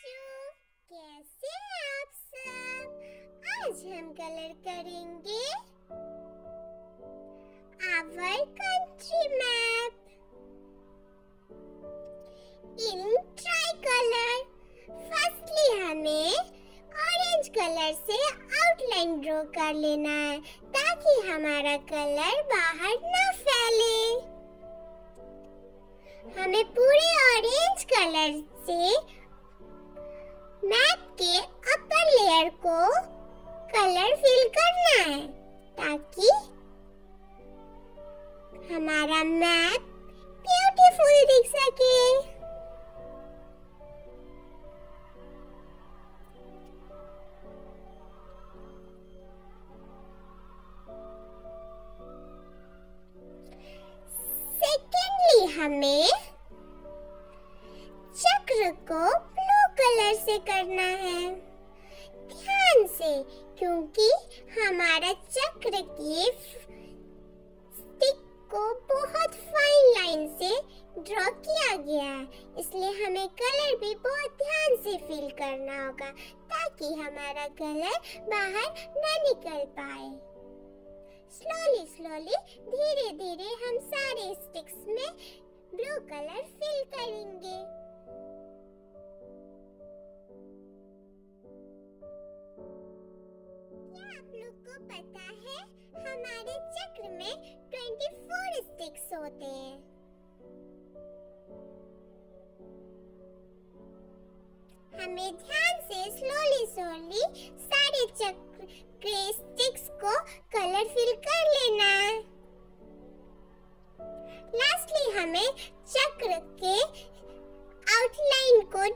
बच्चों कैसे हैं आप सब? आज हम कलर करेंगे our country map in tricolour firstly हमें ऑरेंज कलर से आउटलाइन ड्रॉ कर लेना है, ताकि हमारा कलर बाहर न फैले। है ताकि हमारा मैप ब्यूटीफुल दिख सके। सेकेंडली हमें चक्र को ब्लू कलर से करना है। ध्यान से, क्योंकि हमारा चक्र की स्टिक को बहुत फाइन लाइन से ड्रॉ किया गया है। इसलिए हमें कलर भी बहुत ध्यान से फिल करना होगा, ताकि हमारा कलर बाहर न निकल पाए। स्लोली स्लोली धीरे धीरे हम सारे स्टिक्स में ब्लू कलर फिल करेंगे। आप लोग को पता है, हमारे चक्र में 24 स्टिक्स होते हैं। हमें ध्यान से स्लोली स्लोली सारे चक्र के स्टिक्स को कलर फिल कर लेना। लास्टली हमें चक्र के आउटलाइन को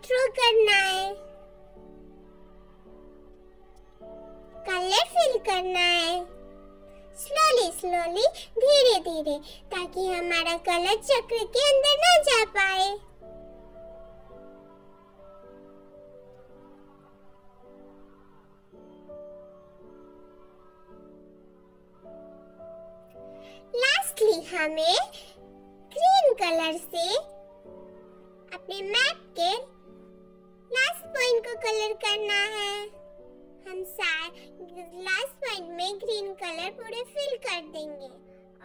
करना है। स्लोली स्लोली धीरे धीरे, ताकि हमारा कलर चक्र के अंदर न जा पाए। लास्टली हमें ग्रीन कलर से अपने मैप के लास्ट पॉइंट को कलर करना है। हम लास्ट पॉइंट में ग्रीन कलर पूरे फिल कर देंगे।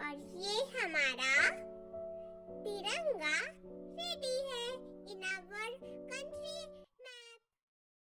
और ये हमारा तिरंगा रेडी